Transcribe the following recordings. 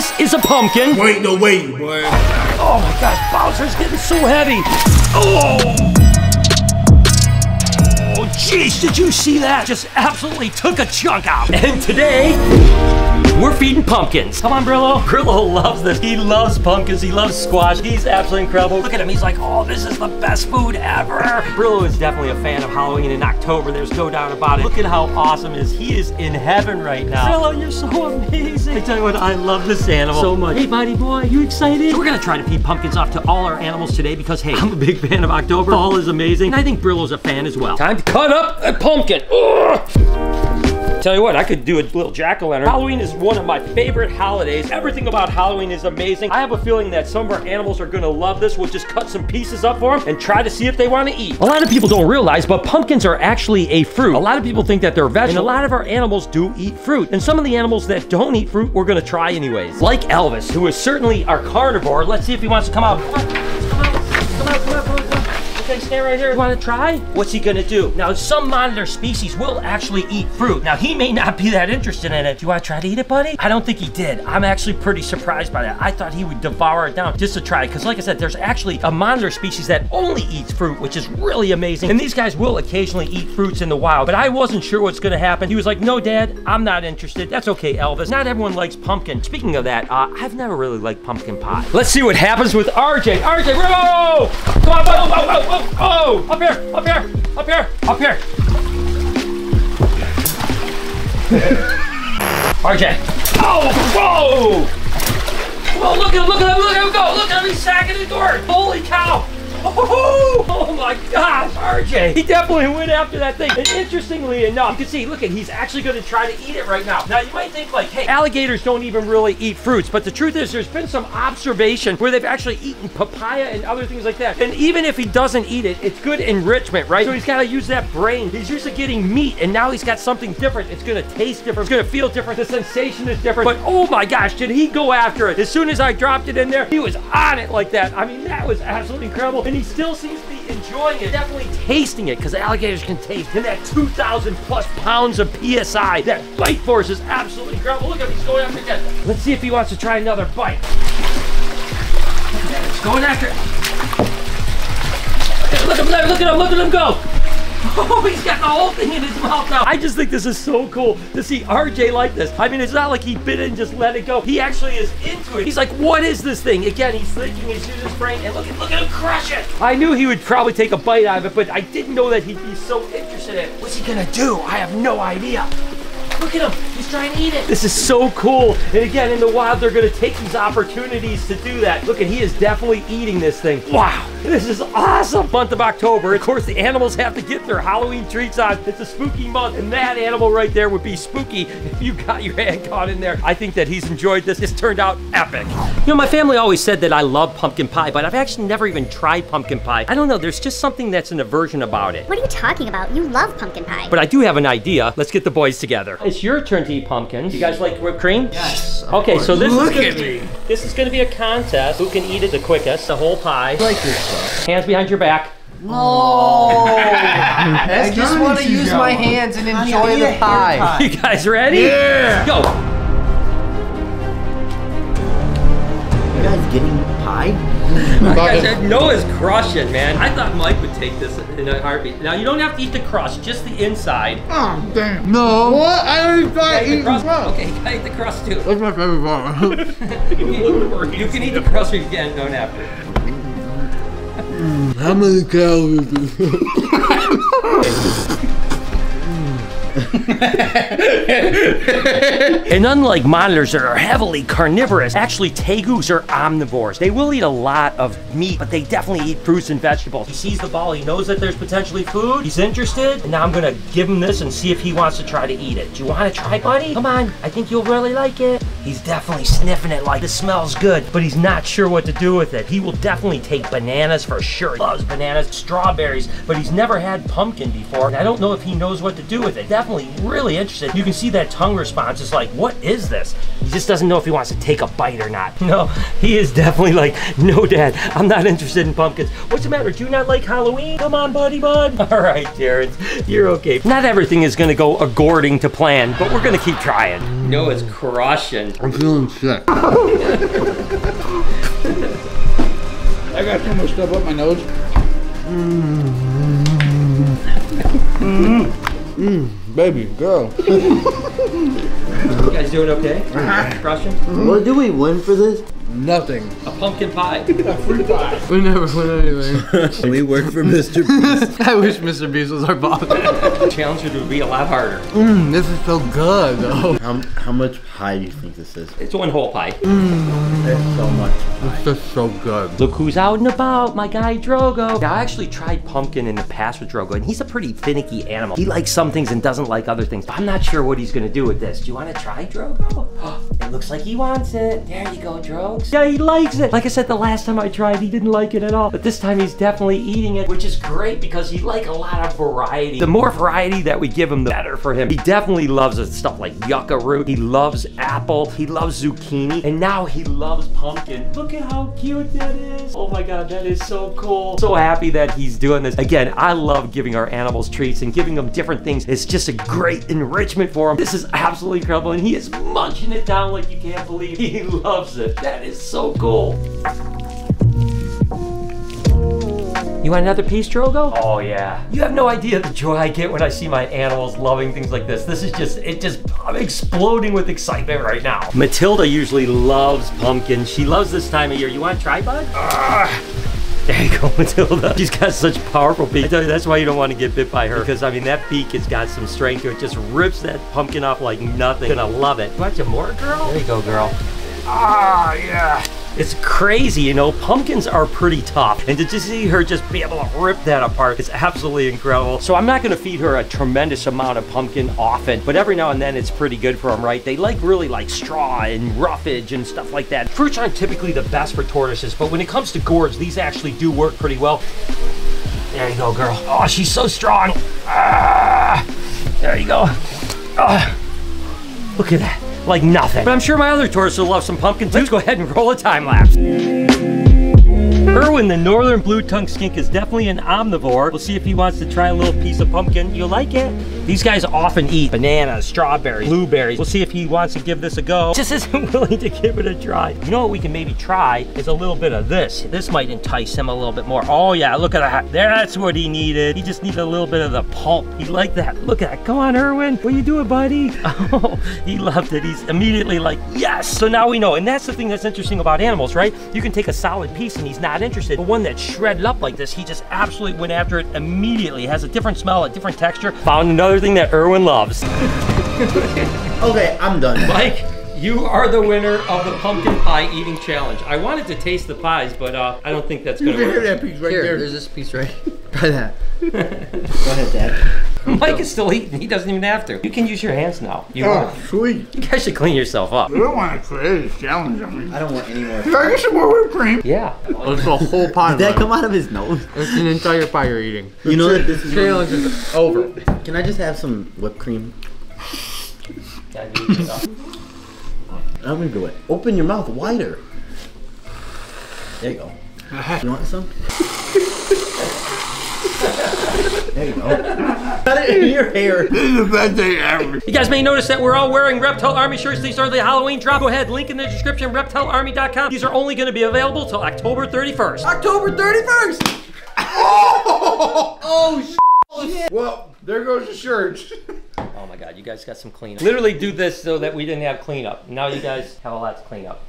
This is a pumpkin. Wait, no, wait, boy. Oh my gosh, Bowser's getting so heavy. Oh! Jeez, did you see that? Just absolutely took a chunk out. And today, we're feeding pumpkins. Come on, Brillo. Brillo loves this. He loves pumpkins. He loves squash. He's absolutely incredible. Look at him. He's like, oh, this is the best food ever. Brillo is definitely a fan of Halloween in October. There's no doubt about it. Look at how awesome he is. He is in heaven right now. Brillo, you're so amazing. I tell you what, I love this animal so much. Hey, buddy boy, you excited? We're gonna try to feed pumpkins off to all our animals today because, hey, I'm a big fan of October. Fall is amazing. And I think Brillo's a fan as well. Time to cut up a pumpkin. Ugh. Tell you what, I could do a little jack-o'-lantern. Halloween is one of my favorite holidays. Everything about Halloween is amazing. I have a feeling that some of our animals are gonna love this. We'll just cut some pieces up for them and try to see if they wanna eat. A lot of people don't realize, but pumpkins are actually a fruit. A lot of people think that they're vegetables, and a lot of our animals do eat fruit. And some of the animals that don't eat fruit, we're gonna try anyways. Like Elvis, who is certainly our carnivore. Let's see if he wants to come out. Okay, stay right here. You wanna try? What's he gonna do? Now, some monitor species will actually eat fruit. Now, he may not be that interested in it. Do you wanna try to eat it, buddy? I don't think he did. I'm actually pretty surprised by that. I thought he would devour it down just to try, because like I said, there's actually a monitor species that only eats fruit, which is really amazing. And these guys will occasionally eat fruits in the wild, but I wasn't sure what's gonna happen. He was like, no, dad, I'm not interested. That's okay, Elvis. Not everyone likes pumpkin. Speaking of that, uh, I've never really liked pumpkin pie. Let's see what happens with RJ. RJ, whoa! Come on, whoa, whoa, whoa, whoa, whoa! Up here, up here, up here, up here. RJ. Oh, whoa! Whoa, look at him, look at him, look at him go! Look at him, he's sacking the door! Holy cow! Oh, oh my gosh, RJ. He definitely went after that thing. And interestingly enough, you can see, look at, he's actually gonna try to eat it right now. Now you might think like, hey, alligators don't even really eat fruits, but the truth is there's been some observation where they've actually eaten papaya and other things like that. And even if he doesn't eat it, it's good enrichment, right? So he's gotta use that brain. He's used to getting meat and now he's got something different. It's gonna taste different. It's gonna feel different. The sensation is different. But oh my gosh, did he go after it? As soon as I dropped it in there, he was on it like that. I mean, that was absolutely incredible. And he still seems to be enjoying it. Definitely tasting it because alligators can taste. And that 2,000 plus pounds of PSI, that bite force is absolutely incredible. Look at him, he's going after that. Let's see if he wants to try another bite. Look at he's going after it. Look at him, look at him, look at him go. Oh, he's got the whole thing in his mouth now. I just think this is so cool to see RJ like this. I mean, it's not like he bit it and just let it go. He actually is into it. He's like, what is this thing? Again, he's thinking, he's using his brain, and look at, look at him crush it. I knew he would probably take a bite out of it, but I didn't know that he'd be so interested in it. What's he gonna do? I have no idea. Look at him. He's trying to eat it. This is so cool. And again, in the wild, they're going to take these opportunities to do that. Look at, he is definitely eating this thing. Wow. This is awesome. Month of October. Of course, the animals have to get their Halloween treats on. It's a spooky month. And that animal right there would be spooky if you got your hand caught in there. I think that he's enjoyed this. This turned out epic. You know, my family always said that I love pumpkin pie, but I've actually never even tried pumpkin pie. I don't know. There's just something that's an aversion about it. What are you talking about? You love pumpkin pie. But I do have an idea. Let's get the boys together. It's your turn to eat pumpkins. You guys like whipped cream? Yes. Okay, so this Look is gonna at be, me. this is gonna be a contest. Who can eat it the quickest? The whole pie. I like this stuff. Hands behind your back. No! I just want to use go. my hands and enjoy the a hair pie. You guys ready? Yeah. Go. Getting pie? Guys, uh, Noah's crushing, man. I thought Mike would take this in a heartbeat. Now you don't have to eat the crust, just the inside. Oh, damn. No. What? I already Yeah, tried eat the eating crust. crust. Okay, you gotta eat the crust too. That's my favorite part. you can eat the crust if you can, don't have to. How many calories is And unlike monitors that are heavily carnivorous, actually tegus are omnivores. They will eat a lot of meat, but they definitely eat fruits and vegetables. He sees the ball, he knows that there's potentially food, he's interested, and now I'm gonna give him this and see if he wants to try to eat it. Do you wanna try, buddy? Come on, I think you'll really like it. He's definitely sniffing it like this smells good, but he's not sure what to do with it. He will definitely take bananas for sure. He loves bananas, strawberries, but he's never had pumpkin before, and I don't know if he knows what to do with it. Definitely definitely really interested. You can see that tongue response is like, what is this? He just doesn't know if he wants to take a bite or not. No, he is definitely like, no, Dad, I'm not interested in pumpkins. What's the matter? Do you not like Halloween? Come on, buddy, bud. All right, Terrence, you're okay. Not everything is gonna go according to plan, but we're gonna keep trying. No, it's crushing. I'm feeling sick. I got so much stuff up my nose. Mmm, baby, girl. You guys doing okay? Uh-huh. Crushing? What do we win for this? Nothing. A pumpkin pie. A fruit pie. We never win anything. We work for Mr. Beast. I wish Mr. Beast was our boss. Challenge would be a lot harder. Mmm, this is so good though. How, how much pie do you think this is? It's one whole pie. Mm. There's so much. It's just so good. Look who's out and about, my guy Drogo. Now, I actually tried pumpkin in the past with Drogo, and he's a pretty finicky animal. He likes some things and doesn't like other things. But I'm not sure what he's gonna do with this. Do you wanna try Drogo? it looks like he wants it. There you go, Drogs. Yeah, he likes it. Like I said, the last time I tried, he didn't like it at all. But this time he's definitely eating it, which is great because he like a lot of variety. The more variety that we give him, the better for him. He definitely loves stuff like yucca root. He loves apple. He loves zucchini. And now he loves pumpkin. Look at how cute that is. Oh my God, that is so cool. So happy that he's doing this. Again, I love giving our animals treats and giving them different things. It's just a great enrichment for him. This is absolutely incredible. And he is munching it down like you can't believe. He loves it. That is so cool. You want another piece, Drogo? Oh yeah. You have no idea the joy I get when I see my animals loving things like this. This is just, it just, I'm exploding with excitement right now. Matilda usually loves pumpkin. She loves this time of year. You want to try, bud? There you go, Matilda. She's got such powerful beak. I tell you, that's why you don't want to get bit by her. Because, I mean, that beak has got some strength to it. Just rips that pumpkin off like nothing. Gonna love it. You want some more, girl? There you go, girl. Ah, yeah. It's crazy, you know, pumpkins are pretty tough. And to just see her just be able to rip that apart is absolutely incredible. So I'm not gonna feed her a tremendous amount of pumpkin often, but every now and then it's pretty good for them, right? They like really like straw and roughage and stuff like that. Fruits aren't typically the best for tortoises, but when it comes to gourds, these actually do work pretty well. There you go, girl. Oh, she's so strong. Ah, there you go. Ah, look at that like nothing. But I'm sure my other tortoises will love some pumpkin too. Let's go ahead and roll a time lapse. Irwin, the northern blue tongue skink, is definitely an omnivore. We'll see if he wants to try a little piece of pumpkin. You like it? These guys often eat bananas, strawberries, blueberries. We'll see if he wants to give this a go. Just isn't willing to give it a try. You know what we can maybe try is a little bit of this. This might entice him a little bit more. Oh yeah, look at that. That's what he needed. He just needed a little bit of the pulp. He liked that. Look at that. Come on, Irwin. What you doing, buddy? Oh, he loved it. He's immediately like, yes. So now we know. And that's the thing that's interesting about animals, right? You can take a solid piece and he's not interested. But one that's shredded up like this, he just absolutely went after it immediately. It has a different smell, a different texture. Found another thing that Irwin loves. Okay, I'm done. Mike, you are the winner of the pumpkin pie eating challenge. I wanted to taste the pies, but uh, I don't think that's gonna can hear work. that piece right Here, there. there's this piece right. Try that. Go ahead, Dad. Mike is still eating. He doesn't even have to. You can use your hands now. You, Oh, want- sweet. you guys should clean yourself up. You don't want to create a challenge on me. I don't want any more. Can I get some more whipped cream? Yeah. Oh, it's a whole pie. Did that come out of his nose? It's an entire pie you're eating. You know that this is. Challenge is over. Can I just have some whipped cream? Gotta do it up. I'm gonna do it. Open your mouth wider. There you go. You want some? There you go. Got it in your hair. This is the best day ever. You guys may notice that we're all wearing Reptile Army shirts. These are the Halloween drop. Go ahead, link in the description, reptilearmy.com. These are only going to be available till October 31st. October 31st! Oh. Oh. Well, there goes the shirts. Oh my God, you guys got some cleanup. Literally do this so that we didn't have cleanup. Now you guys have a lot to clean up.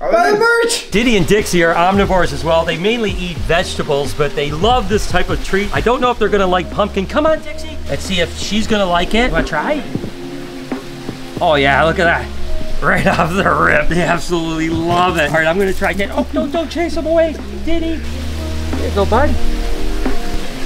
Buy the merch. Diddy and Dixie are omnivores as well. They mainly eat vegetables, but they love this type of treat. I don't know if they're gonna like pumpkin. Come on, Dixie. Let's see if she's gonna like it. Wanna try? Oh yeah, look at that. Right off the rip. They absolutely love it. All right, I'm gonna try again. Oh, don't, don't chase them away. Diddy. There you go, bud.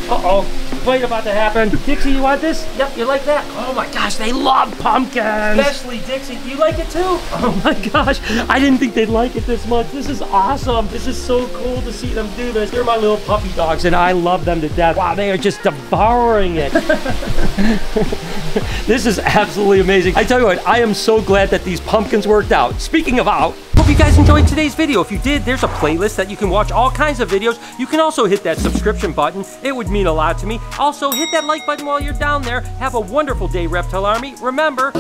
Uh-oh. Fight about to happen. Dixie, you want this? Yep, you like that? Oh my gosh, they love pumpkins. Especially Dixie. You like it too? Oh my gosh, I didn't think they'd like it this much. This is awesome. This is so cool to see them do this. They're my little puppy dogs and I love them to death. Wow, they are just devouring it. this is absolutely amazing. I tell you what, I am so glad that these pumpkins worked out. Speaking of out, hope you guys enjoyed today's video. If you did, there's a playlist that you can watch all kinds of videos. You can also hit that subscription button. It would mean a lot to me. Also, hit that like button while you're down there. Have a wonderful day, Reptile Army. Remember,